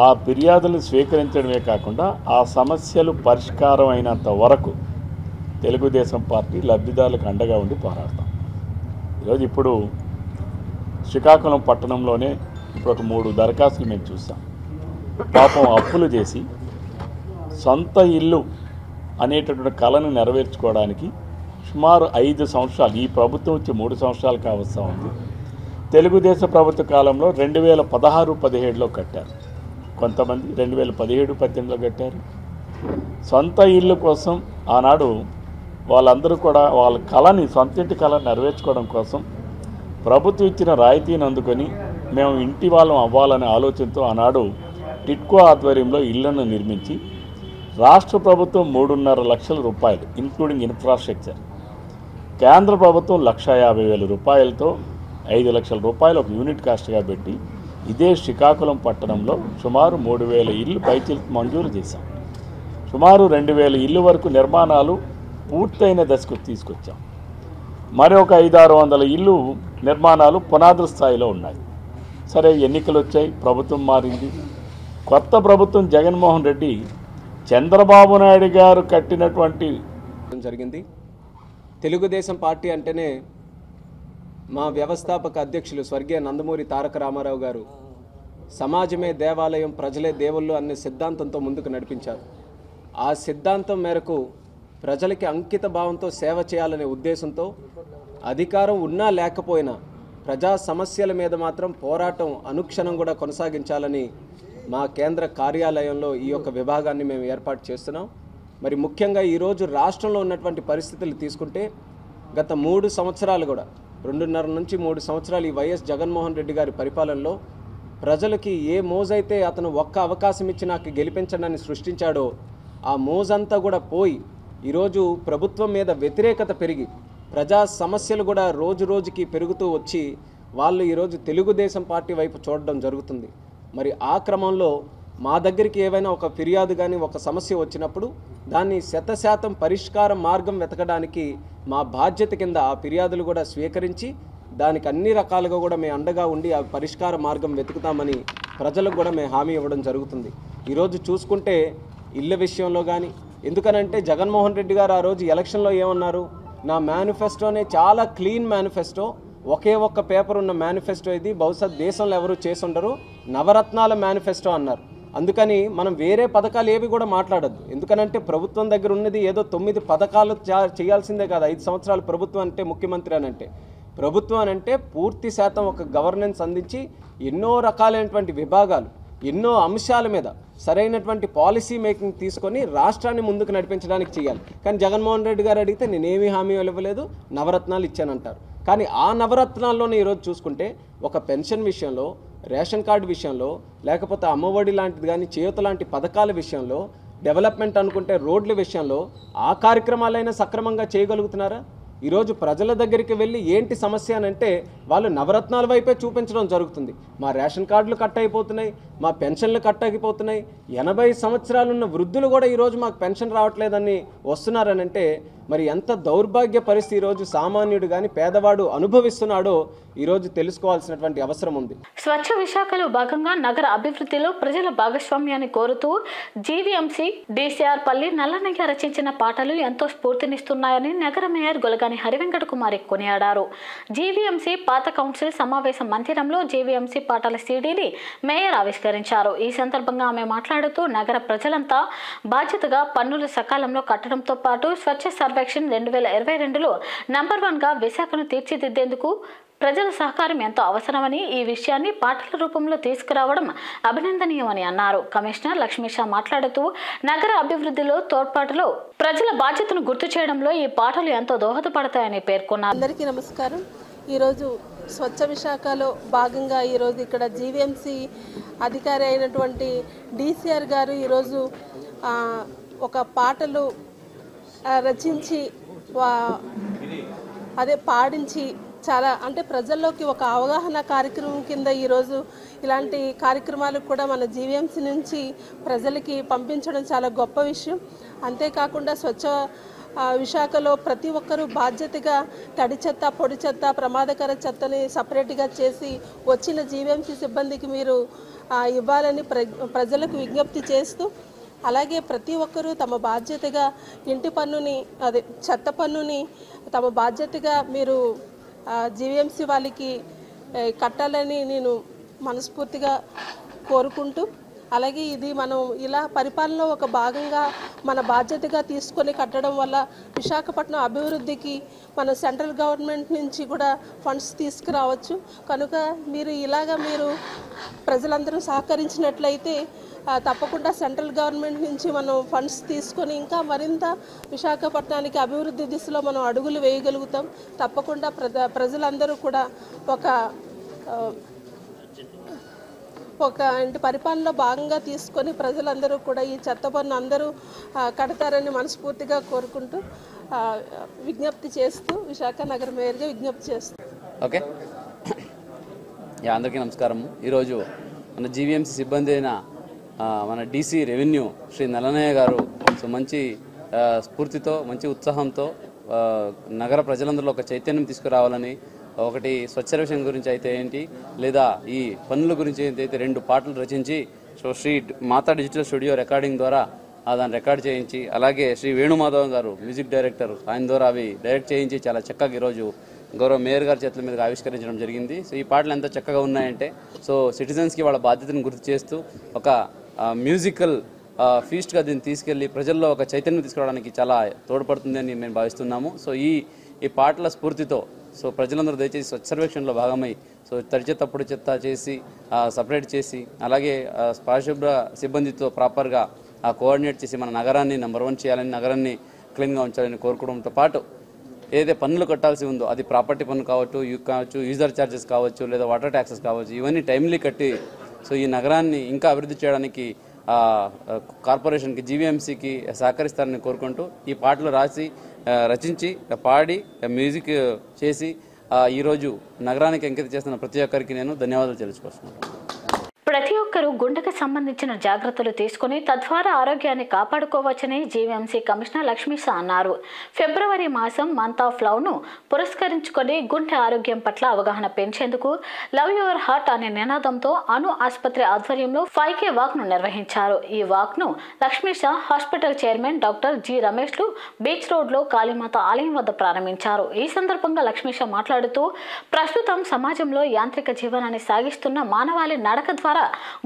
ఆ ఫిర్యాదులను స్వీకరించడమే కాకుండా ఆ సమస్యలు పరిష్కారం అయినంత వరకు తెలుగుదేశం పార్టీ లబ్ధిదారులకు అండగా ఉండి పోరాడతాం. ఈరోజు ఇప్పుడు శ్రీకాకుళం పట్టణంలోనే ఇప్పుడు ఒక మూడు దరఖాస్తులు మేము చూసాం. పాపం అప్పులు చేసి సొంత ఇల్లు అనేటటువంటి కళను నెరవేర్చుకోవడానికి సుమారు ఐదు సంవత్సరాలు ఈ ప్రభుత్వం వచ్చి మూడు సంవత్సరాలు కావస్తా ఉంది. తెలుగుదేశ ప్రభుత్వ కాలంలో రెండు వేల పదహారు పదిహేడులో కట్టారు. కొంతమంది రెండు వేల పదిహేడు పద్దెనిమిదిలో కట్టారు. సొంత ఇల్లు కోసం ఆనాడు వాళ్ళందరూ కూడా వాళ్ళ కళని సొంత ఇంటి కళ నెరవేర్చుకోవడం కోసం ప్రభుత్వం ఇచ్చిన రాయితీని అందుకొని మేము ఇంటి వాళ్ళం అవ్వాలనే ఆలోచనతో ఆనాడు టిట్కో ఆధ్వర్యంలో ఇళ్ళను నిర్మించి రాష్ట్ర ప్రభుత్వం మూడున్నర లక్షల రూపాయలు ఇంక్లూడింగ్ ఇన్ఫ్రాస్ట్రక్చర్ కేంద్ర ప్రభుత్వం లక్ష యాభై వేల రూపాయలతో ఐదు లక్షల రూపాయలు ఒక యూనిట్ కాస్ట్గా పెట్టి ఇదే శ్రీకాకుళం పట్టణంలో సుమారు మూడు వేల ఇల్లు పైచిలకు మంజూరు చేశాం. సుమారు రెండు వేల ఇల్లు వరకు నిర్మాణాలు పూర్తయిన దశకు తీసుకొచ్చాం. మరొక ఐదారు వందల ఇల్లు నిర్మాణాలు పునాదుల స్థాయిలో ఉన్నాయి. సరే ఎన్నికలు వచ్చాయి ప్రభుత్వం మారింది. కొత్త ప్రభుత్వం జగన్మోహన్ రెడ్డి చంద్రబాబు నాయుడు గారు కట్టినటువంటి జరిగింది. తెలుగుదేశం పార్టీ అంటేనే మా వ్యవస్థాపక అధ్యక్షులు స్వర్గీయ నందమూరి తారక రామారావు గారు సమాజమే దేవాలయం ప్రజలే దేవుళ్ళు అనే సిద్ధాంతంతో ముందుకు నడిపించారు. ఆ సిద్ధాంతం మేరకు ప్రజలకి అంకిత భావంతో సేవ చేయాలనే ఉద్దేశంతో అధికారం ఉన్నా లేకపోయినా ప్రజా సమస్యల మీద మాత్రం పోరాటం అనుక్షణం కూడా కొనసాగించాలని మా కేంద్ర కార్యాలయంలో ఈ యొక్క విభాగాన్ని మేము ఏర్పాటు చేస్తున్నాం. మరి ముఖ్యంగా ఈరోజు రాష్ట్రంలో ఉన్నటువంటి పరిస్థితులు తీసుకుంటే గత మూడు సంవత్సరాలు కూడా రెండున్నర నుంచి మూడు సంవత్సరాలు ఈ వైఎస్ జగన్మోహన్ రెడ్డి గారి పరిపాలనలో ప్రజలకి ఏ మోజైతే అతను ఒక్క అవకాశం ఇచ్చి నాకు గెలిపించడాన్ని సృష్టించాడో ఆ మోజంతా కూడా పోయి ఈరోజు ప్రభుత్వం మీద వ్యతిరేకత పెరిగి ప్రజా సమస్యలు కూడా రోజు రోజుకి పెరుగుతూ వచ్చి వాళ్ళు ఈరోజు తెలుగుదేశం పార్టీ వైపు చూడడం జరుగుతుంది. మరి ఆ క్రమంలో మా దగ్గరికి ఏవైనా ఒక ఫిర్యాదు కానీ ఒక సమస్య వచ్చినప్పుడు దాన్ని శతశాతం పరిష్కార మార్గం వెతకడానికి మా బాధ్యత కింద ఆ ఫిర్యాదులు కూడా స్వీకరించి దానికి అన్ని రకాలుగా కూడా మేము అండగా ఉండి ఆ పరిష్కార మార్గం వెతుకుతామని ప్రజలకు కూడా మేము హామీ ఇవ్వడం జరుగుతుంది. ఈరోజు చూసుకుంటే ఇళ్ళ విషయంలో కానీ ఎందుకనంటే జగన్మోహన్ రెడ్డి గారు ఆ రోజు ఎలక్షన్లో ఏమన్నారు? నా మేనిఫెస్టోనే చాలా క్లీన్ మేనిఫెస్టో. ఒకే ఒక్క పేపర్ ఉన్న మేనిఫెస్టో ఇది. బహుశా దేశంలో ఎవరు చేసి ఉండరు నవరత్నాల మేనిఫెస్టో అన్నారు. అందుకని మనం వేరే పథకాలు ఏవి కూడా మాట్లాడద్దు. ఎందుకనంటే ప్రభుత్వం దగ్గర ఉన్నది ఏదో తొమ్మిది పథకాలు చేయాల్సిందే కాదు. ఐదు సంవత్సరాలు ప్రభుత్వం అంటే ముఖ్యమంత్రి అని అంటే. ప్రభుత్వం అని అంటే పూర్తి శాతం ఒక గవర్నెన్స్ అందించి ఎన్నో రకాలైనటువంటి విభాగాలు. ఎన్నో అంశాల మీద సరైనటువంటి పాలసీ మేకింగ్ తీసుకొని రాష్ట్రాన్ని ముందుకు నడిపించడానికి చేయాలి. కానీ జగన్మోహన్ రెడ్డి గారు అడిగితే నేనేమి హామీ ఇవ్వలేదు నవరత్నాలు ఇచ్చానంటారు. కానీ ఆ నవరత్నాల్లోనే ఈరోజు చూసుకుంటే ఒక పెన్షన్ విషయంలో రేషన్ కార్డు విషయంలో లేకపోతే అమ్మఒడి లాంటిది కానీ చేయుత లాంటి పథకాల విషయంలో డెవలప్మెంట్ అనుకుంటే రోడ్ల విషయంలో ఆ కార్యక్రమాలైనా సక్రమంగా చేయగలుగుతున్నారా? ఈరోజు ప్రజల దగ్గరికి వెళ్ళి ఏంటి సమస్య అని అంటే వాళ్ళు నవరత్నాల వైపే చూపించడం జరుగుతుంది. మా రేషన్ కార్డులు కట్ అయిపోతున్నాయి మా పెన్షన్లు కట్ అయిపోతున్నాయి ఎనభై సంవత్సరాలున్న వృద్ధులు కూడా ఈరోజు మాకు పెన్షన్ రావట్లేదని వస్తున్నారని అంటే మరి ఎంత దౌర్భాగ్య పరిస్థితి ఈరోజు సామాన్యుడు కానీ పేదవాడు అనుభవిస్తున్నాడో ఈరోజు తెలుసుకోవాల్సినటువంటి అవసరం ఉంది. స్వచ్ఛ విశాఖలో భాగంగా నగర అభివృద్ధిలో ప్రజల భాగస్వామ్యాన్ని కోరుతూ జీవీఎంసీ డీసీఆర్ పల్లి నల్లనయ్య రచించిన పాటలు ఎంతో స్ఫూర్తినిస్తున్నాయని నగర మేయర్ గొలగాని హరివెంకట కుమారి కొనియాడారు. జీవీఎంసీ పాత కౌన్సిల్ సమావేశ మందిరంలో జీవీఎంసీ పాటల సీడీని మేయర్ ఆవిష్కరించారు. ఈ సందర్భంగా ఆమె మాట్లాడుతూ నగర ప్రజలంతా బాధ్యతగా పన్నులు సకాలంలో కట్టడంతో పాటు స్వచ్ఛ సర్వేక్షణ్ రెండు వేల ఇరవై రెండులో నంబర్ వన్గా విశాఖను తీర్చిదిద్దేందుకు ప్రజల సహకారం ఎంతో అవసరమని ఈ విషయాన్ని పాటల రూపంలో తీసుకురావడం అభినందనీయమని అన్నారు. కమిషనర్ లక్ష్మీషా మాట్లాడుతూ నగర అభివృద్ధిలో తోడ్పాటులో ప్రజల బాధ్యతను గుర్తు చేయడంలో ఈ పాటలు ఎంతో దోహదపడతాయని పేర్కొన్నారు. అందరికీ నమస్కారం. ఈరోజు స్వచ్ఛ విశాఖలో భాగంగా ఈరోజు ఇక్కడ జీవీఎంసీ అధికారి అయినటువంటి డీసీఆర్ గారు ఈరోజు ఒక పాటలు రచించి వా- అదే పాడించి చాలా అంటే ప్రజల్లోకి ఒక అవగాహన కార్యక్రమం కింద ఈరోజు ఇలాంటి కార్యక్రమాలు కూడా మన జీవీఎంసీ నుంచి ప్రజలకి పంపించడం చాలా గొప్ప విషయం. అంతేకాకుండా స్వచ్ఛ విశాఖలో ప్రతి ఒక్కరూ బాధ్యతగా తడి చెత్త పొడి చెత్త ప్రమాదకర చెత్తని సపరేట్గా చేసి వచ్చిన జీవీఎంసీ సిబ్బందికి మీరు ఇవ్వాలని ప్ర ప్రజలకు విజ్ఞప్తి చేస్తూ అలాగే ప్రతి ఒక్కరూ తమ బాధ్యతగా ఇంటి పన్నుని అదే చెత్త పన్నుని తమ బాధ్యతగా మీరు జీవీఎంసీ వాళ్ళకి కట్టాలని నేను మనస్ఫూర్తిగా కోరుకుంటూ అలాగే ఇది మనం ఇలా పరిపాలనలో ఒక భాగంగా మన బాధ్యతగా తీసుకొని కట్టడం వల్ల విశాఖపట్నం అభివృద్ధికి మన సెంట్రల్ గవర్నమెంట్ నుంచి కూడా ఫండ్స్ తీసుకురావచ్చు. కనుక మీరు ఇలాగా మీరు ప్రజలందరూ సహకరించినట్లయితే తప్పకుండా సెంట్రల్ గవర్నమెంట్ నుంచి మనం ఫండ్స్ తీసుకొని ఇంకా మరింత విశాఖపట్నానికి అభివృద్ధి దిశలో మనం అడుగులు వేయగలుగుతాం. తప్పకుండా ప్రజ ప్రజలందరూ కూడా ఒక ఒక ఇంటి పరిపాలనలో భాగంగా తీసుకొని ప్రజలందరూ కూడా ఈ చెత్త పన్ను అందరూ కడతారని మనస్ఫూర్తిగా కోరుకుంటూ విజ్ఞప్తి చేస్తూ విశాఖ నగర మేయర్గా విజ్ఞప్తి చేస్తూ. ఓకే. అందరికీ నమస్కారం ఈరోజు మన జీవీఎంసీ సిబ్బంది అయిన మన డీసీ రెవెన్యూ శ్రీ నలనయ్య గారు సో మంచి స్ఫూర్తితో మంచి ఉత్సాహంతో నగర ప్రజలందరిలో ఒక చైతన్యం తీసుకురావాలని ఒకటి స్వచ్ఛ విషయం గురించి అయితే ఏంటి లేదా ఈ పనుల గురించి అయితే రెండు పాటలు రచించి so Sri Matha digital studio recording ద్వారా దాన్ని రికార్డ్ చేయించి అలాగే శ్రీ వేణుమాధవన్ గారు మ్యూజిక్ డైరెక్టర్ ఆయన ద్వారా అవి డైరెక్ట్ చేయించి చాలా చక్కగా ఈరోజు గౌరవ మేయర్ గారి చేతుల మీద ఆవిష్కరించడం జరిగింది. సో ఈ పాటలు ఎంత చక్కగా ఉన్నాయంటే సో సిటిజన్స్కి వాళ్ళ బాధ్యతను గుర్తు చేస్తూ ఒక మ్యూజికల్ ఫీస్ట్గా దీన్ని తీసుకెళ్ళి ప్రజల్లో ఒక చైతన్యం తీసుకురావడానికి చాలా తోడ్పడుతుంది అని మేము భావిస్తున్నాము. సో ఈ ఈ పాటల స్ఫూర్తితో సో ప్రజలందరూ దయచేసి స్వచ్ఛ సర్వేక్షణలో భాగమై సో తడి చెత్త పొడి చెత్త చేసి సపరేట్ చేసి అలాగే పారిశుభ్ర సిబ్బందితో ప్రాపర్గా ఆ కోఆర్డినేట్ చేసి మన నగరాన్ని నెంబర్ వన్ చేయాలని నగరాన్ని క్లీన్గా ఉంచాలని కోరుకోవడంతో పాటు ఏదైతే పన్నులు కట్టాల్సి ఉందో అది ప్రాపర్టీ పన్ను కావచ్చు యూ కావచ్చు యూజర్ ఛార్జెస్ కావచ్చు లేదా వాటర్ ట్యాక్సెస్ కావచ్చు ఇవన్నీ టైమ్లీ కట్టి సో ఈ నగరాన్ని ఇంకా అభివృద్ధి చేయడానికి కార్పొరేషన్కి జీవీఎంసీకి సహకరిస్తారని కోరుకుంటూ ఈ పాటలు రాసి రచించి పాడి మ్యూజిక్ చేసి ఈరోజు నగరానికి అంకితం చేస్తున్న ప్రతి ఒక్కరికి నేను ధన్యవాదాలు తెలుసుకొస్తున్నాను. ప్రతి ఒక్కరూ గుండెకు సంబంధించిన జాగ్రత్తలు తీసుకుని తద్వారా ఆరోగ్యాన్ని కాపాడుకోవచ్చని జీవీఎంసీ కమిషనర్ లక్ష్మీషా అన్నారు. ఫిబ్రవరి మాసం మంత్ ఆఫ్ లవ్ను పురస్కరించుకొని గుండె ఆరోగ్యం పట్ల అవగాహన పెంచేందుకు లవ్ యువర్ హార్ట్ అనే నినాదంతో అను ఆసుపత్రి ఆధ్వర్యంలో ఫైవ్ కే వాక్ను నిర్వహించారు. ఈ వాక్ను హాస్పిటల్ చైర్మన్ డాక్టర్ జి రమేష్లు బీచ్ రోడ్లో కాళీమాత ఆలయం వద్ద ప్రారంభించారు. ఈ సందర్భంగా లక్ష్మీషా మాట్లాడుతూ ప్రస్తుతం సమాజంలో యాంత్రిక జీవనాన్ని సాగిస్తున్న మానవాళి నడక ద్వారా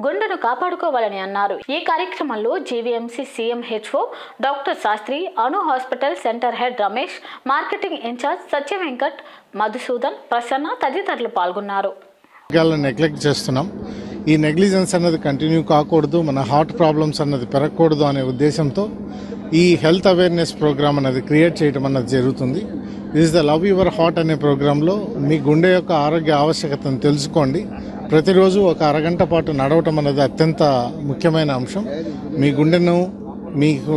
గుండెను కాపాడుకోవాలని అన్నారు. ఈ కార్యక్రమంలో GVMC CM HO doctor Shastri Anu hospital centre head Ramesh marketing incharge Satya Venkat Madhusudan Prasanna తదితరులు పాల్గొన్నారు. నెగ్లెక్ట్ చేస్తున్నాం. ఈ నెగ్లిజెన్స్ అన్నది కంటిన్యూ కాకూడదు మన హార్ట్ ప్రాబ్లమ్స్ అన్నది పెరగకూడదు అనే ఉద్దేశంతో ఈ హెల్త్ అవేర్నెస్ ప్రోగ్రామ్ అన్నది క్రియేట్ చేయడం అన్నది జరుగుతుంది. This the love your heart అనే ప్రోగ్రాంలో మీ గుండె యొక్క ఆరోగ్య ఆవశ్యకతను తెలుసుకోండి. ప్రతిరోజు ఒక అరగంట పాటు నడవటం అనేది అత్యంత ముఖ్యమైన అంశం. మీ గుండెను మీకు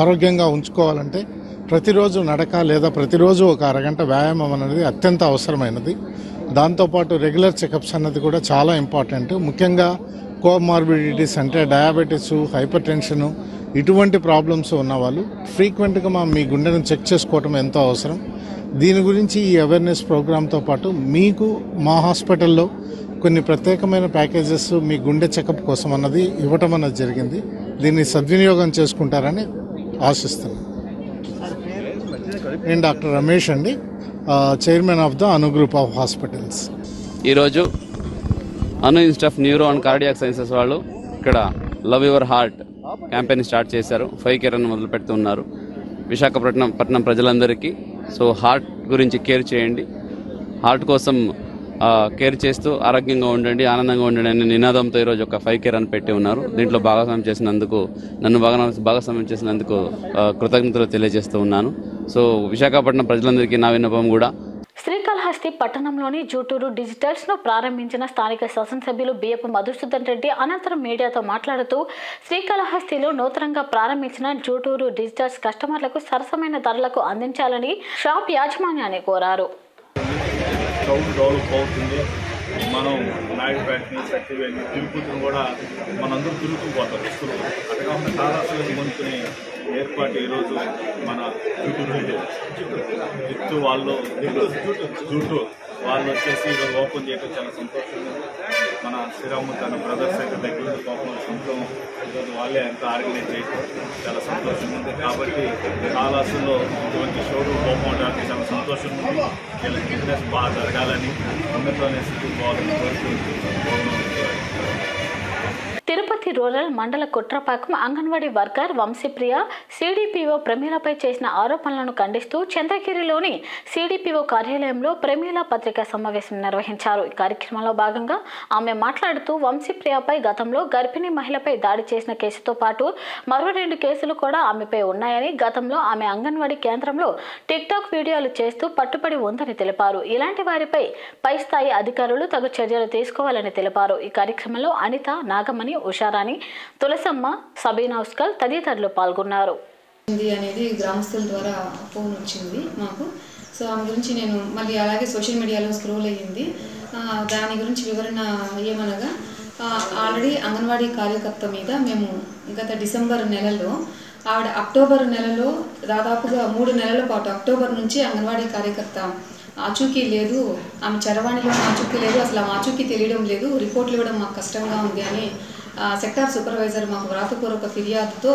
ఆరోగ్యంగా ఉంచుకోవాలంటే ప్రతిరోజు నడక లేదా ప్రతిరోజు ఒక అరగంట వ్యాయామం అనేది అత్యంత అవసరమైనది. దాంతోపాటు రెగ్యులర్ చెకప్స్ అన్నది కూడా చాలా ఇంపార్టెంట్. ముఖ్యంగా కోమార్బిడిటీస్ అంటే డయాబెటీస్ హైపర్ టెన్షన్ ఇటువంటి ప్రాబ్లమ్స్ ఉన్నవాళ్ళు ఫ్రీక్వెంట్గా మా మీ గుండెను చెక్ చేసుకోవటం ఎంతో అవసరం. దీని గురించి ఈ అవేర్నెస్ ప్రోగ్రాంతో పాటు మీకు మా హాస్పిటల్లో కొన్ని ప్రత్యేకమైన ప్యాకేజెస్ మీ గుండె చెకప్ కోసం అన్నది ఇవ్వటం అన్నది జరిగింది. దీన్ని సద్వినియోగం చేసుకుంటారని ఆశిస్తున్నాను నేను డాక్టర్ రమేష్ అండి. Chairman of the Anu group of hospitals. ఈరోజు Anu institute of neuro and cardiac sciences వాళ్ళు ఇక్కడ love your heart campaign start చేశారు. ఫైవ్ కేర్ అని మొదలు పెడుతున్నారు. విశాఖపట్నం పట్నం ప్రజలందరికీ. సో హార్ట్ గురించి కేర్ చేయండి. హార్ట్ కోసం కేర్ చేస్తూ ఆరోగ్యంగా ఉండండి ఆనందంగా ఉండండి అనే నినాదంతో ఈరోజు ఒక ఫైవ్ కేర్ అని పెట్టి ఉన్నారు. దీంట్లో భాగస్వామ్యం చేసినందుకు నన్ను బాగా భాగస్వామ్యం చేసినందుకు కృతజ్ఞతలు తెలియజేస్తూ ఉన్నాను. సో విశాఖపట్నం ప్రజలందరికీ నా విన్నపం కూడా. శ్రీకాళహస్తి పట్టణంలోని జూటూరు డిజిటల్స్ను ప్రారంభించిన స్థానిక శాసనసభ్యులు బియ్యపు మధుసూదన్ రెడ్డి అనంతరం మీడియాతో మాట్లాడుతూ శ్రీకాళహస్తిలో నూతనంగా ప్రారంభించిన జూటూరు డిజిటల్స్ కస్టమర్లకు సరసమైన ధరలకు అందించాలని షాప్ యాజమాన్యాన్ని కోరారు. టౌన్ డెవలప్ అవుతుంది. మనం నాయుడుపేటని సత్యవేడిని తిరుపతిని కూడా మనందరూ తిరుగుతుపోతారు ఇస్తులు అక్కడ కాకుండా కాళాశ్వరం కొనుక్కునే ఏర్పాటు ఈరోజు మన జుట్టు వాళ్ళు జుట్టు వాళ్ళు వచ్చేసి ఈరోజు ఓపెన్ చేయడం చాలా సంతోషంగా ఉంది. మన శ్రీరాము తన బ్రదర్స్ అయితే దగ్గర పాపం సొంతం ఈరోజు వాళ్ళే అంతా ఆర్గనైజ్ చేయడం చాలా సంతోషంగా ఉంది. కాబట్టి కాలాసులో ఇటువంటి షోరూమ్ ఓపెన్ అవడానికి చాలా సంతోషంగా ఉంది. వీళ్ళకి బిజినెస్ బాగా జరగాలని ఉన్నతమైన స్థితికి బాగుంది తిరుపతి రూరల్ మండల కుట్రపాకం అంగన్వాడీ వర్కర్ వంశీప్రియ సిడిపిఓ ప్రమీలపై చేసిన ఆరోపణలను ఖండిస్తూ చంద్రగిరిలోని సిడిపిఓ కార్యాలయంలో ప్రమీల పత్రికా సమావేశం నిర్వహించారు. ఈ కార్యక్రమంలో భాగంగా ఆమె మాట్లాడుతూ వంశీప్రియపై గతంలో గర్భిణీ మహిళపై దాడి చేసిన కేసుతో పాటు మరో రెండు కేసులు కూడా ఆమెపై ఉన్నాయని గతంలో ఆమె అంగన్వాడీ కేంద్రంలో టిక్టాక్ వీడియోలు చేస్తూ పట్టుబడి ఉందని తెలిపారు. ఇలాంటి వారిపై పై స్థాయి అధికారులు తగు చర్యలు తీసుకోవాలని తెలిపారు. ఈ కార్యక్రమంలో అనిత నాగమణి ఉషారాణి తులసమ్మ సబీనా ఉస్కల్ తదితరులు పాల్గొన్నారు. అనేది గ్రామస్తుల ద్వారా ఫోన్ వచ్చింది మాకు. సో ఆమె గురించి నేను మళ్ళీ అలాగే సోషల్ మీడియాలో స్క్రోల్ అయ్యింది. దాని గురించి వివరణ ఏమనగా ఆల్రెడీ అంగన్వాడీ కార్యకర్త మీద మేము గత డిసెంబర్ నెలలో ఆవిడ అక్టోబర్ నెలలో దాదాపుగా మూడు నెలల పాటు అక్టోబర్ నుంచి అంగన్వాడీ కార్యకర్త ఆచూకీ లేదు ఆమె చరవాణిలో ఆచూకీ లేదు అసలు ఆచూకీ తెలియడం లేదు రిపోర్ట్లు ఇవ్వడం మాకు కష్టంగా ఉంది అని సెక్టార్ సూపర్వైజర్ మాకు వ్రాతపూర్వక ఫిర్యాదుతో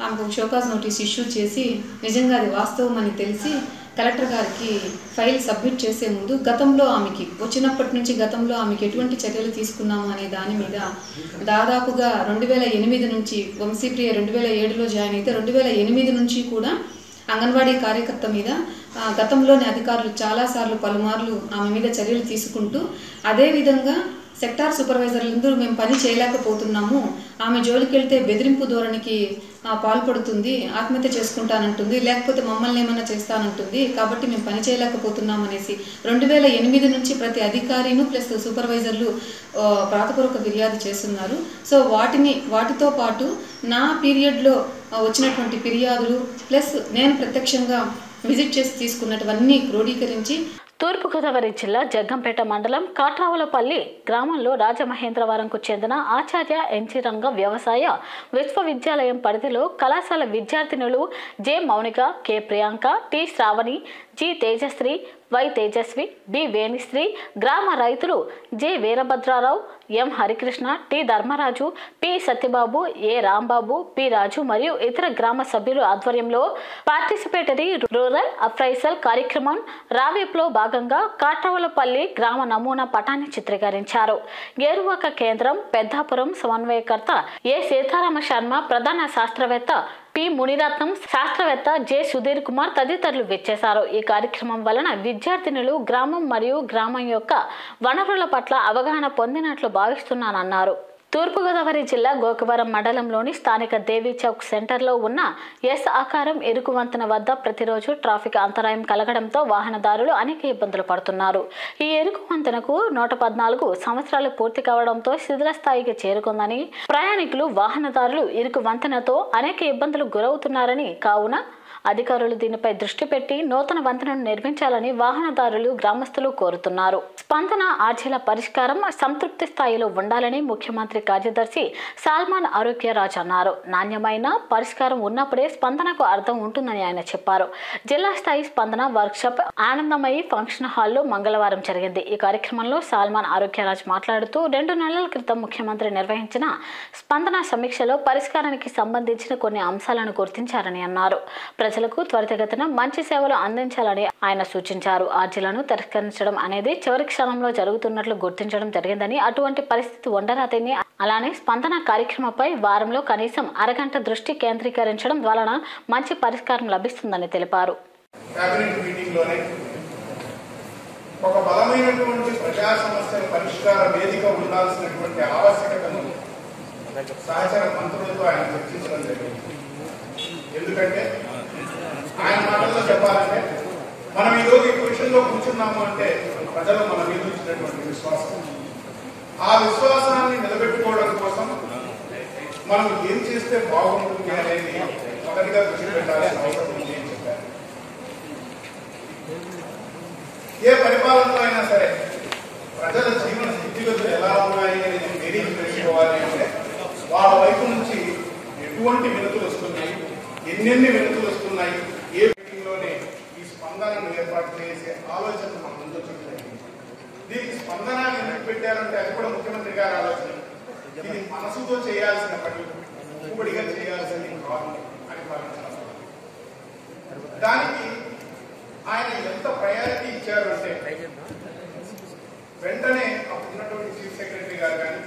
ఆమెకు షోకాజ్ నోటీస్ ఇష్యూ చేసి నిజంగా అది వాస్తవం అని తెలిసి కలెక్టర్ గారికి ఫైల్ సబ్మిట్ చేసే ముందు గతంలో ఆమెకి వచ్చినప్పటి నుంచి గతంలో ఆమెకి ఎటువంటి చర్యలు తీసుకున్నాము అనే దాని మీద దాదాపుగా రెండు వేల ఎనిమిది నుంచి వంశీప్రియ రెండు వేల ఏడులో జాయిన్ అయితే రెండు వేల ఎనిమిది నుంచి కూడా అంగన్వాడీ కార్యకర్త మీద గతంలోని అధికారులు చాలాసార్లు పలుమార్లు ఆమె మీద చర్యలు తీసుకుంటూ అదేవిధంగా సెక్టార్ సూపర్వైజర్లందరూ మేము పని చేయలేకపోతున్నాము. ఆమె జోలికి వెళ్తే బెదిరింపు ధోరణికి పాల్పడుతుంది. ఆత్మహత్య చేసుకుంటానంటుంది. లేకపోతే మమ్మల్ని ఏమన్నా చేస్తానంటుంది. కాబట్టి మేము పని చేయలేకపోతున్నాం అనేసి రెండు వేల ఎనిమిది నుంచి ప్రతి అధికారిను ప్లస్ సూపర్వైజర్లు ప్రాతపూర్వక ఫిర్యాదు చేస్తున్నారు. సో వాటిని వాటితో పాటు నా పీరియడ్లో వచ్చినటువంటి ఫిర్యాదులు ప్లస్ నేను ప్రత్యక్షంగా విజిట్ చేసి తీసుకున్నటువన్నీ క్రోడీకరించి తూర్పుగోదావరి జిల్లా జగ్గంపేట మండలం కాట్రావులపల్లి గ్రామంలో రాజమహేంద్రవరంకు చెందిన ఆచార్య ఎన్జి రంగ వ్యవసాయ విశ్వవిద్యాలయం పరిధిలో కళాశాల విద్యార్థినులు J Mounika K Priyanka T Sravani G Tejasri Y Tejaswi B Venisri గ్రామ రైతులు J Veerabhadrarao M Harikrishna T Dharmaraju P Satyababu A Rambabu P Raju మరియు ఇతర గ్రామ సభ్యులు ఆధ్వర్యంలో పార్టిసిపేటరీ రూరల్ అప్రైసల్ కార్యక్రమం రావీప్లో భాగంగా కాట్రవలపల్లి గ్రామ నమూనా పటాన్ని చిత్రీకరించారు. ఏరువాక కేంద్రం పెద్దాపురం సమన్వయకర్త ఏ సీతారామ శర్మ ప్రధాన శాస్త్రవేత్త పి. మునిరత్నం శాస్త్రవేత్త జె. సుధీర్ కుమార్ తదితరులు విచ్చేశారు. ఈ కార్యక్రమం వలన విద్యార్థినులు గ్రామం మరియు గ్రామం యొక్క వనరుల పట్ల అవగాహన పొందినట్లు భావిస్తున్నానన్నారు తూర్పుగోదావరి జిల్లా గోకవరం మండలంలోని స్థానిక దేవీ చౌక్ సెంటర్లో ఉన్న ఎస్ ఆకారం ఎరుకు వంతెన వద్ద ప్రతిరోజు ట్రాఫిక్ అంతరాయం కలగడంతో వాహనదారులు అనేక ఇబ్బందులు పడుతున్నారు. ఈ ఎరుకు వంతెనకు నూట పద్నాలుగు సంవత్సరాలు పూర్తి కావడంతో శిథిల స్థాయికి చేరుకుందని ప్రయాణికులు వాహనదారులు ఇరుకు వంతెనతో అనేక ఇబ్బందులు గురవుతున్నారని కావున అధికారులు దీనిపై దృష్టి పెట్టి నూతన వంతెనను నిర్మించాలని వాహనదారులు గ్రామస్తులు కోరుతున్నారు. స్పందన ఆర్జీల పరిష్కారం సంతృప్తి స్థాయిలో ఉండాలని ముఖ్యమంత్రి కార్యదర్శి సాల్మాన్ ఆరోగ్యరాజ్ అన్నారు. నాణ్యమైన పరిష్కారం ఉన్నప్పుడే స్పందనకు అర్థం ఉంటుందని ఆయన చెప్పారు. జిల్లా స్థాయి స్పందన వర్క్షాప్ ఆనందమయ్యి ఫంక్షన్ హాల్లో మంగళవారం జరిగింది. ఈ కార్యక్రమంలో సాల్మాన్ ఆరోగ్యరాజ్ మాట్లాడుతూ రెండు నెలల క్రితం ముఖ్యమంత్రి నిర్వహించిన స్పందన సమీక్షలో పరిష్కారానికి సంబంధించిన కొన్ని అంశాలను గుర్తించారని అన్నారు. ప్రజలకు త్వరితగతిన మంచి సేవలు అందించాలని ఆయన సూచించారు. ఆర్జీలను తిరస్కరించడం అనేది చివరి క్షణంలో జరుగుతున్నట్లు గుర్తించడం జరిగిందని అటువంటి పరిస్థితి ఉండరాదని అలానే స్పందన కార్యక్రమంపై వారంలో కనీసం అరగంట దృష్టి కేంద్రీకరించడం వలన మంచి పరిష్కారం లభిస్తుందని తెలిపారు. ఒక బలమైనటువంటి ప్రజా సమస్యల పరిష్కార వేదిక ఉండాల్సినటువంటి ఆవశ్యకతను సహచర మంత్రులతో ఆయన చర్చించడం జరిగింది. ఎందుకంటే ఆయన మాటల్లో చెప్పాలంటే మనం ఈరోజు ఈ పొజిషన్లో కూర్చున్నాము అంటే ప్రజలు మన మీద ఉంచినటువంటి విశ్వాసం. ఆ విశ్వాసాన్ని నిలబెట్టుకోవడం కోసం మనం ఏం చేస్తే బాగుంటుంది అనేది మొదటిగా దృష్టి పెట్టాల్సిన అవసరం ఉంది అని చెప్పారు. ఏ పరిపాలన అయినా సరే ప్రజల జీవన స్థితిగతులు ఎలా ఉన్నాయి అనేది మెరీజ్ తెలుసుకోవాలి అంటే వాళ్ళ వైపు నుంచి ఎటువంటి వినతులు వస్తున్నాయి ఎన్నెన్ని వినతులు వస్తున్నాయి ఏ మీటింగ్లోనే ఈ స్పందనను ఏర్పాటు చేసే ఆలోచన మన ముందు వచ్చింది దీనికి స్పందన ఎందుకు పెట్టారంటే అది కూడా ముఖ్యమంత్రి గారి ఆలోచన ఇది మనసుతో చేయాల్సిన పని మూకుబడిగా చేయాల్సింది కాదు అని భావించాలి దానికి ఆయన ఎంత ప్రయారిటీ ఇచ్చారు అంటే వెంటనే అప్పుడు ఉన్నటువంటి చీఫ్ సెక్రటరీ గారు కానీ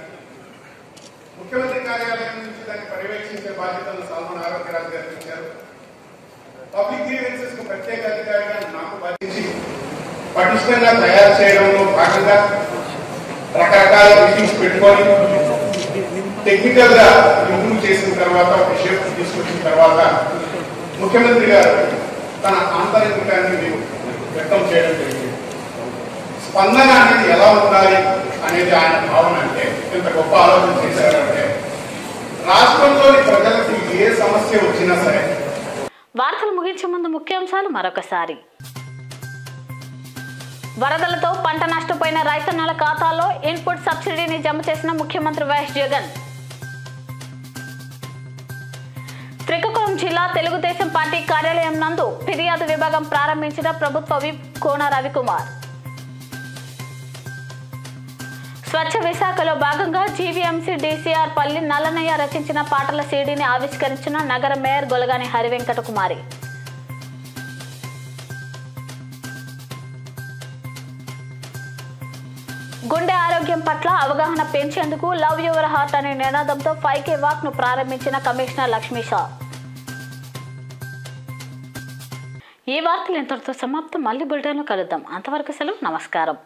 ముఖ్యమంత్రి కార్యాలయం నుంచి దాన్ని పర్యవేక్షించే బాధ్యతలను సాల్మన్ ఆరోగ్యరాజు గారికి ఇచ్చారు పబ్లిక్ గ్రీవెన్సెస్కు ప్రత్యేక అధికారిగా నాకు బాధించి పటిష్టంగా తయారు చేయడంలో భాగంగా రకరకాల మీటింగ్స్ పెట్టుకొని టెక్నికల్గా ఇంప్రూవ్ చేసిన తర్వాత ఒక షేప్ తీసుకొచ్చిన తర్వాత ముఖ్యమంత్రి గారు తన ఆంతరికాన్ని మీరు వ్యక్తం చేయడం జరిగింది. స్పందన అనేది ఎలా ఉండాలి అనేది ఆయన భావన అంటే ఇంత గొప్ప ఆలోచన చేశారంటే రాష్ట్రంలోని ప్రజలకు ఏ సమస్య వచ్చినా సరే వార్తలు ముగించే ముందు ముఖ్యాంశాలు మరొకసారి. వరదలతో పంట నష్టపోయిన రైతన్నల ఖాతాలో ఇన్పుట్ సబ్సిడీని జమ చేసిన ముఖ్యమంత్రి వైఎస్ జగన్. శ్రీకాకుళం జిల్లా తెలుగుదేశం పార్టీ కార్యాలయం నందు ఫిర్యాదు విభాగం ప్రారంభించిన ప్రభుత్వ విప్ కోన రవికుమార్. స్వచ్ఛ విశాఖలో భాగంగా జీవీఎంసీ డీసీఆర్ పల్లి నల్లనయ్య రచించిన పాటల సీడీని ఆవిష్కరించిన నగర మేయర్ గొలగాని హరివెంకట కుమారి గుండె ఆరోగ్యం పట్ల అవగాహన పెంచేందుకు లవ్ యువర్ హార్ట్ అనే నినాదంతో ఫైవ్ కే వాక్ను ప్రారంభించిన కమిషనర్ లక్ష్మీ షా. ఈ వార్తలు ఇంతటితో సమాప్తం. మళ్ళీ బులెటిన్లో కలుద్దాం. అంతవరకు సెలవు. నమస్కారం.